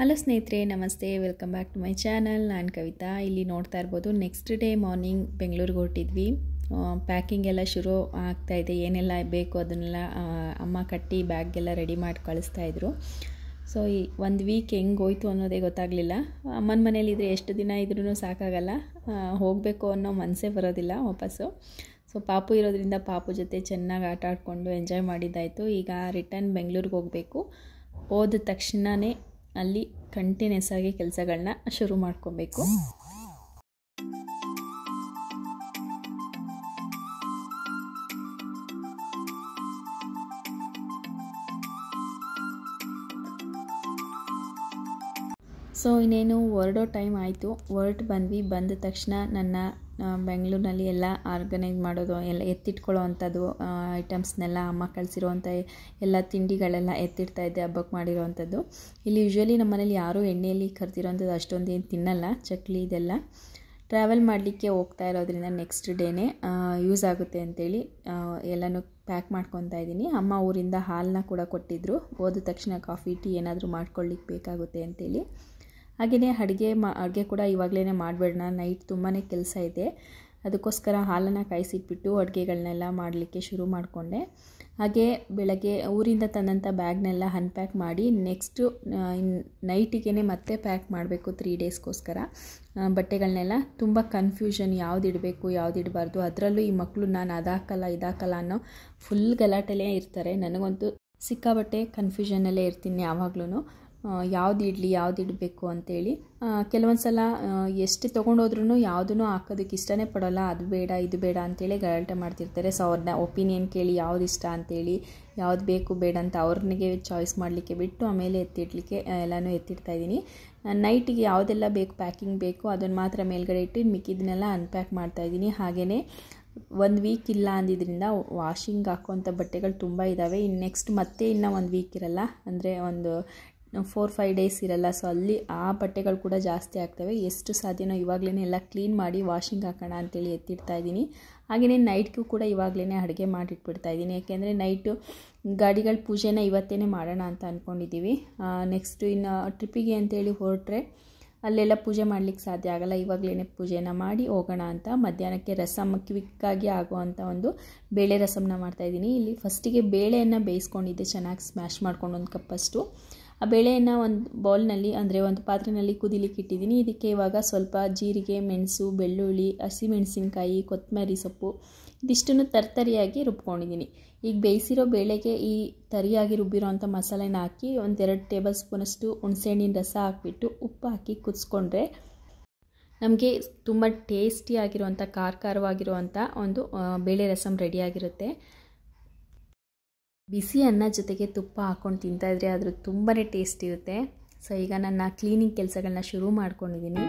Hello ಸ್ನೇಹಿತರೆ, ನಮಸ್ತೆ. Welcome back to my channel ನಾನು ಕವಿತಾ. ಇಲ್ಲಿ ನೋಡ್ತಾ ಇರ್ಬೋದು ನೆಕ್ಸ್ಟ್ ಡೇ ಮಾರ್ನಿಂಗ್ ಬೆಂಗಳೂರಿಗೆ ಹೊರಟಿದ್ವಿ. ಪ್ಯಾಕಿಂಗ್ ಎಲ್ಲ ಶುರು ಇದೆ. ಏನೆಲ್ಲ ಬೇಕು ಅದನ್ನೆಲ್ಲ ಅಮ್ಮ ಕಟ್ಟಿ ಬ್ಯಾಗೆಲ್ಲ ರೆಡಿ ಮಾಡಿ ಕಳಿಸ್ತಾ ಇದ್ರು. ಸೊ ಈ ಒಂದು ವೀಕ್ ಹೆಂಗೆ ಹೋಯ್ತು ಅನ್ನೋದೇ ಗೊತ್ತಾಗಲಿಲ್ಲ. ಅಮ್ಮನ ಮನೇಲಿದ್ರೆ ಎಷ್ಟು ದಿನ ಇದ್ರೂ ಸಾಕಾಗಲ್ಲ. ಹೋಗಬೇಕು ಅನ್ನೋ ಮನಸ್ಸೇ ಬರೋದಿಲ್ಲ ವಾಪಸ್ಸು. ಸೊ ಪಾಪು ಇರೋದ್ರಿಂದ ಪಾಪು ಜೊತೆ ಚೆನ್ನಾಗಿ ಆಟ ಆಡಿಕೊಂಡು ಎಂಜಾಯ್ ಮಾಡಿದ್ದಾಯಿತು. ಈಗ ರಿಟರ್ನ್ ಬೆಂಗಳೂರಿಗೆ ಹೋಗಬೇಕು. ಹೋದ ತಕ್ಷಣವೇ ಅಲ್ಲಿ ಕಂಟಿನ್ಯೂಸ್ ಆಗಿ ಕೆಲಸಗಳನ್ನ ಶುರು ಮಾಡ್ಕೊಬೇಕು. ಸೊ ಇನ್ನೇನು ಹೊರಡೋ ಟೈಮ್ ಆಯಿತು. ಹೊರಟು ಬಂದ್ವಿ. ಬಂದ ತಕ್ಷಣ ನನ್ನ ಬೆಂಗಳೂರಿನಲ್ಲಿ ಎಲ್ಲ ಆರ್ಗನೈಸ್ ಮಾಡೋದು, ಎಲ್ಲ ಎತ್ತಿಟ್ಕೊಳ್ಳೋ ಅಂಥದ್ದು ಐಟಮ್ಸ್ನೆಲ್ಲ ಅಮ್ಮ ಕಳಿಸಿರೋವಂಥ ಎಲ್ಲ ತಿಂಡಿಗಳೆಲ್ಲ ಎತ್ತಿಡ್ತಾ ಇದ್ದೆ ಹಬ್ಬಕ್ಕೆ ಮಾಡಿರೋವಂಥದ್ದು ಇಲ್ಲಿ ಯೂಶ್ವಲಿ ನಮ್ಮ ಮನೇಲಿ ಯಾರೂ ಎಣ್ಣೆಯಲ್ಲಿ ಕರ್ದಿರೋವಂಥದ್ದು ಅಷ್ಟೊಂದು ಏನು ತಿನ್ನಲ್ಲ. ಚಕ್ಲಿ ಇದೆಲ್ಲ. ಟ್ರಾವೆಲ್ ಮಾಡಲಿಕ್ಕೆ ಹೋಗ್ತಾ ಇರೋದ್ರಿಂದ ನೆಕ್ಸ್ಟ್ ಡೇನೇ ಯೂಸ್ ಆಗುತ್ತೆ ಅಂತೇಳಿ ಎಲ್ಲನೂ ಪ್ಯಾಕ್ ಮಾಡ್ಕೊತಾ ಇದ್ದೀನಿ. ಅಮ್ಮ ಊರಿಂದ ಹಾಲನ್ನ ಕೂಡ ಕೊಟ್ಟಿದ್ದರು ಹೋದ ತಕ್ಷಣ ಕಾಫಿ ಟೀ ಏನಾದರೂ ಮಾಡ್ಕೊಳ್ಳಿಕ್ಕೆ ಬೇಕಾಗುತ್ತೆ ಅಂತೇಳಿ. ಹಾಗೆಯೇ ಅಡುಗೆ ಮಾ, ಅಡುಗೆ ಕೂಡ ಇವಾಗಲೇ ಮಾಡಬೇಡ ನೈಟ್ ತುಂಬಾ ಕೆಲಸ ಇದೆ. ಅದಕ್ಕೋಸ್ಕರ ಹಾಲನ್ನು ಕಾಯಿಸಿಟ್ಬಿಟ್ಟು ಅಡುಗೆಗಳನ್ನೆಲ್ಲ ಮಾಡಲಿಕ್ಕೆ ಶುರು ಮಾಡಿಕೊಂಡೆ. ಹಾಗೆ ಬೆಳಗ್ಗೆ ಊರಿಂದ ತಂದಂಥ ಬ್ಯಾಗ್ನೆಲ್ಲ ಅನ್ಪ್ಯಾಕ್ ಮಾಡಿ ನೆಕ್ಸ್ಟು ನೈಟಿಗೆ ಮತ್ತೆ ಪ್ಯಾಕ್ ಮಾಡಬೇಕು ತ್ರೀ ಡೇಸ್ಗೋಸ್ಕರ ಬಟ್ಟೆಗಳನ್ನೆಲ್ಲ ತುಂಬ ಕನ್ಫ್ಯೂಷನ್ ಯಾವ್ದು ಇಡಬೇಕು, ಯಾವ್ದು ಇಡಬಾರ್ದು, ಅದರಲ್ಲೂ ಈ ಮಕ್ಕಳು ನಾನು ಅದಾಕಲ್ಲ, ಇದಾಕಲ್ಲ ಅನ್ನೋ ಫುಲ್ ಗಲಾಟೆಲೇ ಇರ್ತಾರೆ. ನನಗಂತೂ ಸಿಕ್ಕಾಬಟ್ಟೆ ಕನ್ಫ್ಯೂಷನಲ್ಲೇ ಇರ್ತೀನಿ ಯಾವಾಗ್ಲೂ ಯಾವ್ದು ಇಡಲಿ, ಯಾವ್ದು ಇಡಬೇಕು ಅಂತೇಳಿ. ಕೆಲವೊಂದು ಸಲ ಎಷ್ಟು ತೊಗೊಂಡೋದ್ರೂ ಯಾವುದೂ ಹಾಕೋದಕ್ಕೆ ಇಷ್ಟನೇ ಪಡೋಲ್ಲ. ಅದು ಬೇಡ, ಇದು ಬೇಡ ಅಂತೇಳಿ ಗಲಾಟೆ ಮಾಡ್ತಿರ್ತಾರೆ. ಸೊ ಅವ್ರನ್ನ ಒಪಿನಿಯನ್ ಕೇಳಿ ಯಾವ್ದು ಇಷ್ಟ ಅಂತೇಳಿ, ಯಾವ್ದು ಬೇಕು ಬೇಡ ಅಂತ ಅವ್ರನಿಗೆ ಚಾಯ್ಸ್ ಮಾಡಲಿಕ್ಕೆ ಬಿಟ್ಟು ಆಮೇಲೆ ಎತ್ತಿಡ್ಲಿಕ್ಕೆ ಎಲ್ಲನೂ ಎತ್ತಿಡ್ತಾ ಇದ್ದೀನಿ. ನೈಟಿಗೆ ಯಾವುದೆಲ್ಲ ಬೇಕು ಪ್ಯಾಕಿಂಗ್ ಬೇಕು ಅದನ್ನು ಮಾತ್ರ ಮೇಲ್ಗಡೆ ಇಟ್ಟು ಮಿಕ್ಕಿದನ್ನೆಲ್ಲ ಅನ್ಪ್ಯಾಕ್ ಮಾಡ್ತಾ ಇದ್ದೀನಿ. ಹಾಗೆಯೇ ಒಂದು ವೀಕ್ ಇಲ್ಲ ಅಂದಿದ್ದರಿಂದ ವಾಷಿಂಗ್ ಹಾಕೋವಂಥ ಬಟ್ಟೆಗಳು ತುಂಬ ಇದ್ದಾವೆ ಇನ್ನು ನೆಕ್ಸ್ಟ್ ಮತ್ತೆ ಇನ್ನೂ ಒಂದು ವೀಕ್ ಇರಲ್ಲ. ಅಂದರೆ ಒಂದು ಫೋರ್ ಫೈವ್ ಡೇಸ್ ಇರಲ್ಲ. ಸೊ ಅಲ್ಲಿ ಆ ಬಟ್ಟೆಗಳು ಕೂಡ ಜಾಸ್ತಿ ಆಗ್ತವೆ. ಎಷ್ಟು ಸಾಧ್ಯನೋ ಇವಾಗಲೇ ಎಲ್ಲ ಕ್ಲೀನ್ ಮಾಡಿ ವಾಷಿಂಗ್ ಹಾಕೋಣ ಅಂತೇಳಿ ಎತ್ತಿಡ್ತಾ ಇದ್ದೀನಿ. ಹಾಗೆಯೇ ನೈಟ್ಗೂ ಕೂಡ ಇವಾಗಲೇ ಅಡುಗೆ ಮಾಡಿಟ್ಬಿಡ್ತಾ ಇದ್ದೀನಿ. ಯಾಕೆಂದರೆ ನೈಟು ಗಾಡಿಗಳ ಪೂಜೆನ ಇವತ್ತೇ ಮಾಡೋಣ ಅಂತ ಅಂದ್ಕೊಂಡಿದ್ದೀವಿ ನೆಕ್ಸ್ಟು ಇನ್ನು ಟ್ರಿಪ್ಪಿಗೆ ಅಂತೇಳಿ ಹೊರಟ್ರೆ ಅಲ್ಲೆಲ್ಲ ಪೂಜೆ ಮಾಡಲಿಕ್ಕೆ ಸಾಧ್ಯ ಆಗಲ್ಲ. ಇವಾಗಲೇ ಪೂಜೆನ ಮಾಡಿ ಹೋಗೋಣ ಅಂತ. ಮಧ್ಯಾಹ್ನಕ್ಕೆ ರಸಮ್ ಕ್ವಿಕ್ಕಾಗಿ ಆಗುವಂಥ ಒಂದು ಬೇಳೆ ರಸಮ್ನ ಮಾಡ್ತಾಯಿದ್ದೀನಿ ಇಲ್ಲಿ ಫಸ್ಟಿಗೆ ಬೇಳೆಯನ್ನು ಬೇಯಿಸ್ಕೊಂಡಿದ್ದೆ. ಚೆನ್ನಾಗಿ ಸ್ಮ್ಯಾಶ್ ಮಾಡ್ಕೊಂಡು ಒಂದು ಕಪ್ಪಷ್ಟು ಆ ಬೇಳೆಯನ್ನು ಒಂದು ಬೌಲ್ನಲ್ಲಿ ಅಂದರೆ ಒಂದು ಪಾತ್ರೆಯಲ್ಲಿ ಕುದಿಲಿಕ್ಕೆ ಇಟ್ಟಿದ್ದೀನಿ. ಇದಕ್ಕೆ ಇವಾಗ ಸ್ವಲ್ಪ ಜೀರಿಗೆ, ಮೆಣಸು, ಬೆಳ್ಳುಳ್ಳಿ, ಹಸಿಮೆಣಸಿನ್ಕಾಯಿ, ಕೊತ್ತಂಬರಿ ಸೊಪ್ಪು, ಇದಿಷ್ಟನ್ನು ತರ್ತರಿಯಾಗಿ ರುಬ್ಕೊಂಡಿದ್ದೀನಿ. ಈಗ ಬೇಯಿಸಿರೋ ಬೇಳೆಗೆ ಈ ತರಿಯಾಗಿ ರುಬ್ಬಿರೋವಂಥ ಮಸಾಲೆನ ಹಾಕಿ ಒಂದೆರಡು ಟೇಬಲ್ ಸ್ಪೂನಷ್ಟು ಹುಣಸೆಹಣ್ಣಿನ ರಸ ಹಾಕಿಬಿಟ್ಟು ಉಪ್ಪು ಹಾಕಿ ಕುದಿಸ್ಕೊಂಡ್ರೆ ನಮಗೆ ತುಂಬ ಟೇಸ್ಟಿಯಾಗಿರುವಂಥ ಖಾರ ಖಾರವಾಗಿರುವಂಥ ಒಂದು ಬೇಳೆ ರಸಮ್ ರೆಡಿಯಾಗಿರುತ್ತೆ ಬಿಸಿ ಅನ್ನ ಜೊತೆಗೆ ತುಪ್ಪ ಹಾಕ್ಕೊಂಡು ತಿಂತಾಯಿದ್ರೆ ಅದ್ರ ತುಂಬಾ ಟೇಸ್ಟ್ ಇರುತ್ತೆ. ಸೊ ಈಗ ನನ್ನ ಕ್ಲೀನಿಂಗ್ ಕೆಲಸಗಳನ್ನ ಶುರು ಮಾಡ್ಕೊಂಡಿದ್ದೀನಿ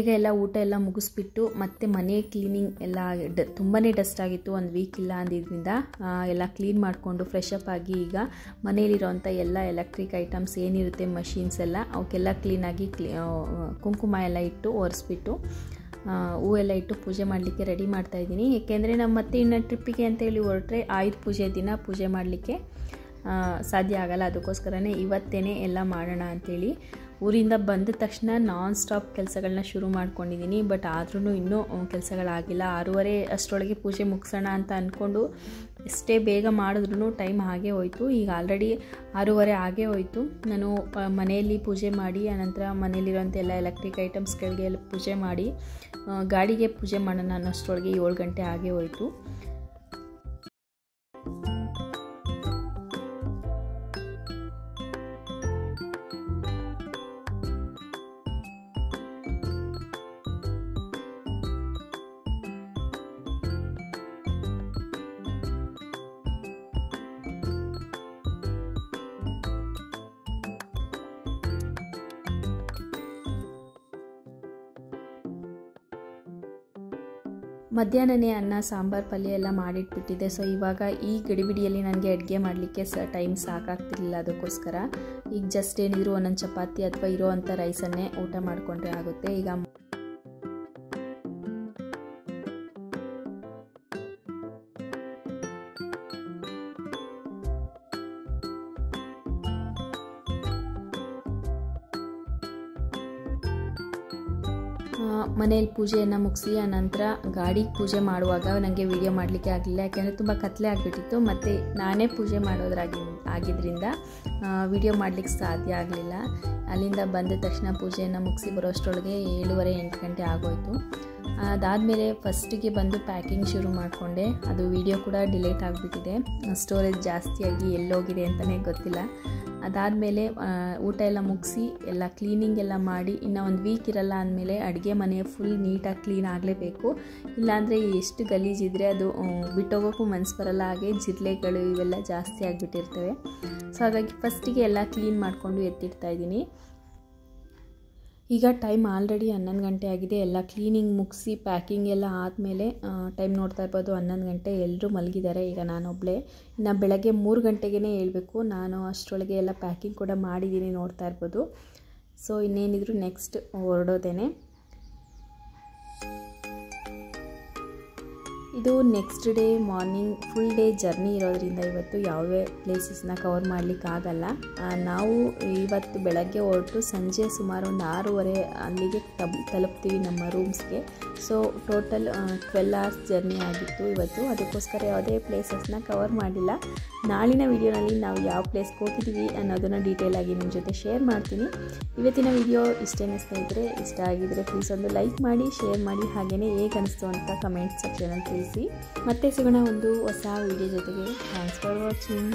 ಬೇಗ ಎಲ್ಲ ಊಟ ಎಲ್ಲ ಮುಗಿಸ್ಬಿಟ್ಟು ಮತ್ತೆ ಮನೆ ಕ್ಲೀನಿಂಗ್ ಎಲ್ಲ ಡ ತುಂಬಾ ಡಸ್ಟ್ ಆಗಿತ್ತು, ಒಂದು ವೀಕ್ ಇಲ್ಲ ಅಂದಿದ್ದರಿಂದ ಎಲ್ಲ ಕ್ಲೀನ್ ಮಾಡಿಕೊಂಡು ಫ್ರೆಶ್ ಅಪ್ ಆಗಿ ಈಗ ಮನೆಯಲ್ಲಿರೋವಂಥ ಎಲ್ಲ ಎಲೆಕ್ಟ್ರಿಕ್ ಐಟಮ್ಸ್ ಏನಿರುತ್ತೆ ಮಷೀನ್ಸ್ ಎಲ್ಲ ಅವಕ್ಕೆಲ್ಲ ಕ್ಲೀನಾಗಿ ಕ್ಲೀ ಕುಂಕುಮ ಎಲ್ಲ ಇಟ್ಟು ಒರೆಸ್ಬಿಟ್ಟು ಹೂವೆಲ್ಲ ಇಟ್ಟು ಪೂಜೆ ಮಾಡಲಿಕ್ಕೆ ರೆಡಿ ಮಾಡ್ತಾ ಇದ್ದೀನಿ. ಏಕೆಂದರೆ ನಮ್ಮ ಮತ್ತೆ ಇನ್ನು ಟ್ರಿಪ್ಪಿಗೆ ಅಂತೇಳಿ ಹೊರಟ್ರೆ ಆಯುಧ ಪೂಜೆ ದಿನ ಪೂಜೆ ಮಾಡಲಿಕ್ಕೆ ಸಾಧ್ಯ ಆಗಲ್ಲ. ಅದಕ್ಕೋಸ್ಕರನೇ ಇವತ್ತೇ ಎಲ್ಲ ಮಾಡೋಣ ಅಂಥೇಳಿ ಊರಿಂದ ಬಂದ ತಕ್ಷಣ ನಾನ್ ಸ್ಟಾಪ್ ಕೆಲಸಗಳನ್ನ ಶುರು ಮಾಡ್ಕೊಂಡಿದ್ದೀನಿ ಬಟ್ ಆದ್ರೂ ಇನ್ನೂ ಕೆಲಸಗಳಾಗಿಲ್ಲ. ಆರೂವರೆ ಅಷ್ಟರೊಳಗೆ ಪೂಜೆ ಮುಗಿಸೋಣ ಅಂತ ಅಂದ್ಕೊಂಡು ಎಷ್ಟೇ ಬೇಗ ಮಾಡಿದ್ರೂ ಟೈಮ್ ಹಾಗೆ ಹೋಯಿತು. ಈಗ ಆಲ್ರೆಡಿ ಆರೂವರೆ ಆಗೇ ಹೋಯಿತು. ನಾನು ಮನೆಯಲ್ಲಿ ಪೂಜೆ ಮಾಡಿ, ಆನಂತರ ಮನೆಯಲ್ಲಿರೋಂಥ ಎಲ್ಲ ಎಲೆಕ್ಟ್ರಿಕ್ ಐಟಮ್ಸ್ಗಳಿಗೆ ಎಲ್ಲ ಪೂಜೆ ಮಾಡಿ ಗಾಡಿಗೆ ಪೂಜೆ ಮಾಡೋಣ ಅನ್ನೋಷ್ಟರೊಳಗೆ ಏಳು ಗಂಟೆ ಆಗೇ ಹೋಯಿತು. ಮಧ್ಯಾಹ್ನನೇ ಅನ್ನ, ಸಾಂಬಾರು, ಪಲ್ಯ ಎಲ್ಲ ಮಾಡಿಟ್ಬಿಟ್ಟಿದ್ದೆ ಸೊ ಇವಾಗ ಈ ಗಡಿಬಿಡಿಯಲ್ಲಿ ನನಗೆ ಅಡುಗೆ ಮಾಡಲಿಕ್ಕೆ ಸ ಟೈಮ್ ಸಾಕಾಗ್ತಿರ್ಲಿಲ್ಲ ಅದಕ್ಕೋಸ್ಕರ. ಈಗ ಜಸ್ಟ್ ಏನಿದ್ರು ಒಂದೊಂದು ಚಪಾತಿ ಅಥವಾ ಇರೋ ಅಂಥ ರೈಸನ್ನೇ ಊಟ ಮಾಡಿಕೊಂಡ್ರೆ ಆಗುತ್ತೆ. ಈಗ ಮನೇಲಿ ಪೂಜೆಯನ್ನು ಮುಗಿಸಿ, ಆ ನಂತರ ಗಾಡಿಗೆ ಪೂಜೆ ಮಾಡುವಾಗ ನನಗೆ ವಿಡಿಯೋ ಮಾಡಲಿಕ್ಕೆ ಆಗಲಿಲ್ಲ. ಯಾಕೆಂದರೆ ತುಂಬ ಕತ್ತಲೆ ಆಗಿಬಿಟ್ಟಿತ್ತು. ಮತ್ತು ನಾನೇ ಪೂಜೆ ಮಾಡೋದ್ರಾಗಿ ಆಗಿದ್ದರಿಂದ ವಿಡಿಯೋ ಮಾಡಲಿಕ್ಕೆ ಸಾಧ್ಯ ಆಗಲಿಲ್ಲ. ಅಲ್ಲಿಂದ ಬಂದ ತಕ್ಷಣ ಪೂಜೆಯನ್ನು ಮುಗಿಸಿ ಬರೋಷ್ಟರೊಳಗೆ ಏಳುವರೆ ಎಂಟು ಗಂಟೆ ಆಗೋಯಿತು. ಅದಾದಮೇಲೆ ಫಸ್ಟಿಗೆ ಬಂದು ಪ್ಯಾಕಿಂಗ್ ಶುರು ಮಾಡಿಕೊಂಡೆ. ಅದು ವಿಡಿಯೋ ಕೂಡ ಡಿಲೇಟ್ ಆಗಿಬಿಟ್ಟಿದೆ. ಸ್ಟೋರೇಜ್ ಜಾಸ್ತಿಯಾಗಿ ಎಲ್ಲೋಗಿದೆ ಅಂತಲೇ ಗೊತ್ತಿಲ್ಲ. ಅದಾದಮೇಲೆ ಊಟ ಎಲ್ಲ ಮುಗಿಸಿ, ಎಲ್ಲ ಕ್ಲೀನಿಂಗ್ ಎಲ್ಲ ಮಾಡಿ, ಇನ್ನು ಒಂದು ವೀಕ್ ಇರಲ್ಲ ಅಂದಮೇಲೆ ಅಡುಗೆ ಮನೆ ಫುಲ್ ನೀಟಾಗಿ ಕ್ಲೀನ್ ಆಗಲೇಬೇಕು. ಇಲ್ಲಾಂದರೆ ಎಷ್ಟು ಗಲೀಜಿದ್ರೆ ಅದು ಬಿಟ್ಟೋಗೋಕ್ಕೂ ಮನಸ್ಸು ಬರಲ್ಲ. ಹಾಗೆ ಜಿರಳೆಗಳು ಇವೆಲ್ಲ ಜಾಸ್ತಿ ಆಗಿಬಿಟ್ಟಿರ್ತವೆ. ಸೊ ಹಾಗಾಗಿ ಫಸ್ಟಿಗೆ ಎಲ್ಲ ಕ್ಲೀನ್ ಮಾಡಿಕೊಂಡು ಎತ್ತಿಡ್ತಾ ಇದ್ದೀನಿ. ಈಗ ಟೈಮ್ ಆಲ್ರೆಡಿ ಹನ್ನೊಂದು ಗಂಟೆ ಆಗಿದೆ. ಎಲ್ಲ ಕ್ಲೀನಿಂಗ್ ಮುಗಿಸಿ ಪ್ಯಾಕಿಂಗ್ ಎಲ್ಲ ಆದಮೇಲೆ ಟೈಮ್ ನೋಡ್ತಾ ಇರ್ಬೋದು. ಹನ್ನೊಂದು ಗಂಟೆ ಎಲ್ಲರೂ ಮಲಗಿದ್ದಾರೆ. ಈಗ ನಾನೊಬ್ಬಳೇ ಇನ್ನು ಬೆಳಗ್ಗೆ ಮೂರು ಗಂಟೆಗೇ ಹೇಳಬೇಕು. ನಾನು ಅಷ್ಟರೊಳಗೆ ಎಲ್ಲ ಪ್ಯಾಕಿಂಗ್ ಕೂಡ ಮಾಡಿದ್ದೀನಿ ನೋಡ್ತಾ ಇರ್ಬೋದು. ಸೊ ಇನ್ನೇನಿದ್ರು ನೆಕ್ಸ್ಟ್ ಹೊರಡೋದೇನೆ ಇದು next day morning full day journey ಇರೋದ್ರಿಂದ ಇವತ್ತು ಯಾವುದೇ ಪ್ಲೇಸಸ್ನ ಕವರ್ ಮಾಡಲಿಕ್ಕಾಗಲ್ಲ ನಾವು ಇವತ್ತು ಬೆಳಗ್ಗೆ ಹೊರಟು ಸಂಜೆ ಸುಮಾರು ಒಂದು ಆರೂವರೆ ಅಲ್ಲಿಗೆ ತಬ್, ತಲುಪ್ತೀವಿ ನಮ್ಮ ರೂಮ್ಸ್ಗೆ so total twelve hours journey ಆಗಿತ್ತು ಇವತ್ತು. ಅದಕ್ಕೋಸ್ಕರ ಯಾವುದೇ ಪ್ಲೇಸಸ್ನ ಕವರ್ ಮಾಡಿಲ್ಲ ನಾಳಿನ ವಿಡಿಯೋನಲ್ಲಿ ನಾವು ಯಾವ ಪ್ಲೇಸ್ಗೆ ಹೋಗಿದ್ದೀವಿ ಅನ್ನೋದನ್ನು ಆಗಿ ನಿಮ್ಮ ಜೊತೆ ಶೇರ್ ಮಾಡ್ತೀನಿ. ಇವತ್ತಿನ ವಿಡಿಯೋ ಇಷ್ಟೇನೆ ಸ್ನೇಹಿತರೆ, ಇಷ್ಟ ಆಗಿದ್ದರೆ ಪ್ಲೀಸ್ ಒಂದು ಲೈಕ್ ಮಾಡಿ ಶೇರ್ ಮಾಡಿ. ಹಾಗೆಯೇ ಹೇಗೆ ಅನಿಸ್ತು ಅಂತ ಕಮೆಂಟ್ ಸೆಕ್ಷನಲ್ಲಿ ಮತ್ತೆ ಸಿಗೋಣ ಒಂದು ಹೊಸ ವಿಡಿಯೋ ಜೊತೆಗೆ. Thanks for watching